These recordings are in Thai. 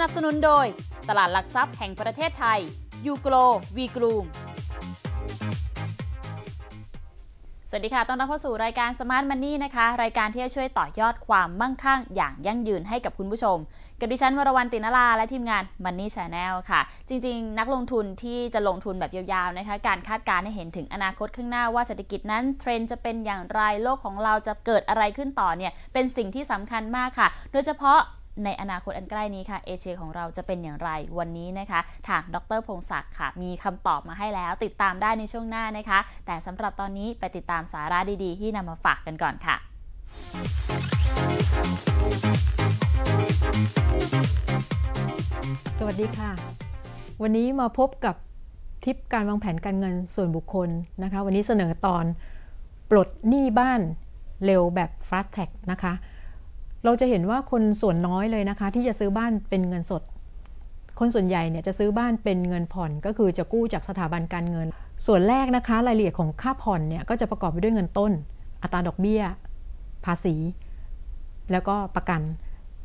นับสนุนโดย ตลาดหลักทรัพย์แห่งประเทศไทย ยูโกลวีกรูมสวัสดีค่ะ ต้อนรับเข้าสู่รายการ Smart Money นะคะ รายการที่จะช่วยต่อยอดความมั่งคั่งอย่างยั่งยืนให้กับคุณผู้ชม กับดิฉันวรวรรณตินลา และทีมงาน Money Channel ค่ะ จริง ๆ นักลงทุนที่จะลงทุนแบบยาวๆนะคะ การคาดการณ์ให้เห็นถึงอนาคตข้างหน้าว่าเศรษฐกิจนั้นเทรนด์จะเป็นอย่างไร โลกของเราจะเกิดอะไรขึ้นต่อเนี่ย เป็นสิ่งที่สำคัญมากค่ะ โดยเฉพาะ ในอนาคตอันใกล้นี้ค่ะเอเชียของเราจะเป็นอย่างไรวันนี้นะคะ ทางดรพงศักดิ์ค่ะ มีคำตอบมาให้แล้วติดตามได้ในช่วงหน้านะคะ แต่สำหรับตอนนี้ไปติดตามสาระดีๆ ที่นำมาฝากกันก่อนค่ะ สวัสดีค่ะ วันนี้มาพบกับทิปการวางแผนการเงินส่วนบุคคลนะคะ วันนี้เสนอตอนปลดหนี้บ้านเร็วแบบ fast tag นะคะ เราจะเห็นว่าคนส่วนน้อยเลยนะคะ ที่จะซื้อบ้านเป็นเงินสด คนส่วนใหญ่เนี่ยจะซื้อบ้านเป็นเงินผ่อนก็คือจะกู้จากสถาบันการเงิน ส่วนแรกนะคะ รายละเอียดของค่าผ่อนเนี่ยก็จะประกอบไปด้วยเงินต้น อัตราดอกเบี้ย ภาษี แล้วก็ประกัน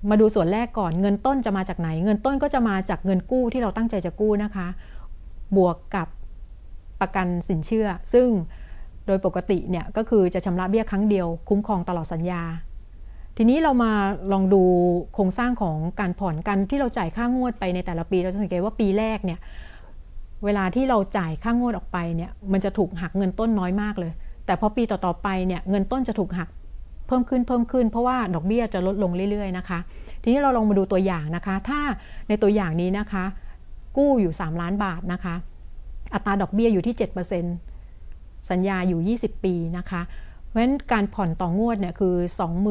มาดูส่วนแรกก่อนเงินต้นจะมาจากไหน เงินต้นก็จะมาจากเงินกู้ที่เราตั้งใจจะกู้นะคะ บวกกับประกันสินเชื่อ ซึ่งโดยปกติเนี่ยก็คือจะชำระเบี้ยครั้งเดียว คุ้มครองตลอดสัญญา ทีนี้เรามาลองดูโครงสร้างของการผ่อนกันที่เราจ่ายค่างวดไปในแต่ละปี เราจะสังเกตว่าปีแรกเนี่ยเวลาที่เราจ่ายค่างวดออกไปเนี่ยมันจะถูกหักเงินต้นน้อยมากเลย แต่พอปีต่อๆไปเนี่ยเงินต้นจะถูกหักเพิ่มขึ้นเพิ่มขึ้น เพราะว่าดอกเบี้ยจะลดลงเรื่อยๆนะคะ ทีนี้เราลองมาดูตัวอย่างนะคะ ถ้าในตัวอย่างนี้นะคะ กู้อยู่ 3 ล้านบาทนะคะ อัตราดอกเบี้ยอยู่ที่ 7%สัญญาอยู่ 20 ปีนะคะ เพราะฉะนั้นการผ่อนต่องวดเนี่ยคือ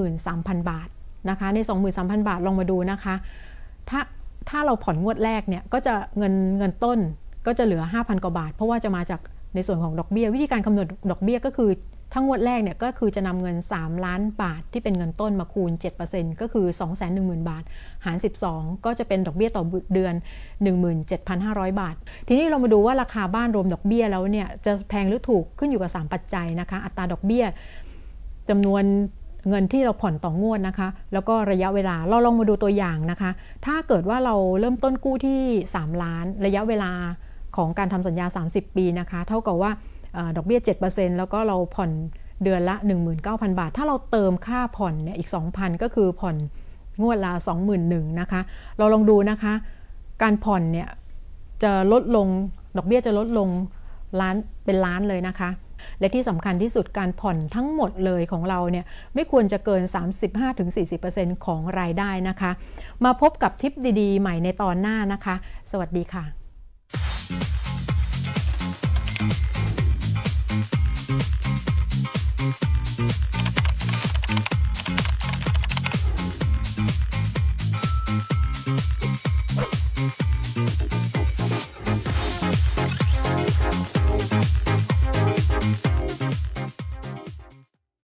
23,000 บาทนะคะใน 23,000 บาทลองมาดูนะคะ ถ้าถ้าเราผ่อนงวดแรกเนี่ยก็จะเงินเงินต้นก็จะเหลือ 5,000 กว่าบาท เพราะว่าจะมาจากในส่วนของดอกเบี้ย วิธีการคำนวณดอกเบี้ยก็คือ ทั้งงวดแรกเนี่ยก็คือจะนำเงิน 3 ล้านบาทที่เป็นเงินต้นมาคูณ 7%ก็คือ 210,000 บาท หาร 12 ก็จะเป็นดอกเบี้ยต่อเดือน 17,500 บาท ทีนี้เรามาดูว่าราคาบ้านรวมดอกเบี้ยแล้วเนี่ยจะแพงหรือถูกขึ้นอยู่กับ 3 ปัจจัยนะคะ อัตราดอกเบี้ยจำนวนเงินที่เราผ่อนต่องวดนะคะ แล้วก็ระยะเวลา เราลองมาดูตัวอย่างนะคะ ถ้าเกิดว่าเราเริ่มต้นกู้ที่ 3 ล้าน ระยะเวลาของการทำสัญญา 30 ปีนะคะ เท่ากับว่า ดอกเบี้ย 7%แล้วก็เราผ่อนเดือนละ 19,000 บาท ถ้าเราเติมค่าผ่อนเนี่ยอีก 2,000 ก็คือผ่อนงวดละ21,000นะคะ เราลองดูนะคะ การผ่อนเนี่ยจะลดลง ดอกเบี้ยจะลดลงล้านเป็นล้านเลยนะคะ และที่สำคัญที่สุดการผ่อนทั้งหมดเลยของเราเนี่ยไม่ควรจะเกิน 35-40%ของรายได้นะคะ มาพบกับทิปดีๆ ใหม่ในตอนหน้านะคะ สวัสดีค่ะ